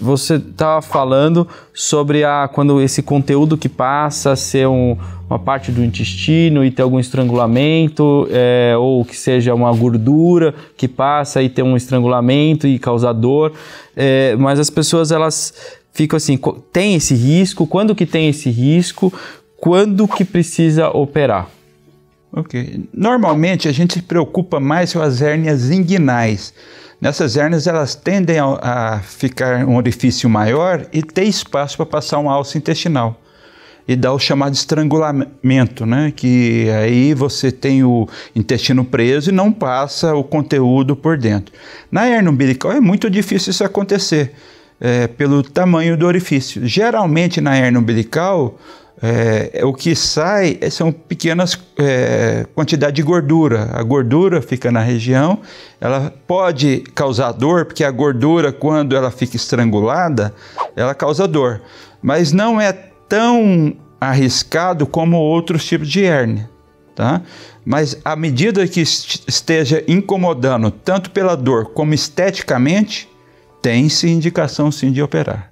Você estava falando sobre a quando esse conteúdo que passa a ser um, uma parte do intestino e ter algum estrangulamento, é, ou que seja uma gordura que passa e ter um estrangulamento e causar dor. É, mas as pessoas elas ficam assim, tem esse risco? Quando que tem esse risco? Quando que precisa operar? Ok. Normalmente a gente se preocupa mais com as hérnias inguinais Nessas hérnias elas tendem a, a ficar um orifício maior e ter espaço para passar um alça intestinal e dá o chamado estrangulamento, né? Que aí você tem o intestino preso e não passa o conteúdo por dentro. Na hernia umbilical é muito difícil isso acontecer, é, pelo tamanho do orifício. Geralmente na hernia umbilical é, é, o que sai são pequenas é, quantidades de gordura. A gordura fica na região, ela pode causar dor, porque a gordura, quando ela fica estrangulada, ela causa dor. Mas não é tão arriscado como outros tipos de hérnia. Tá? Mas à medida que esteja incomodando, tanto pela dor como esteticamente, tem-se indicação sim de operar.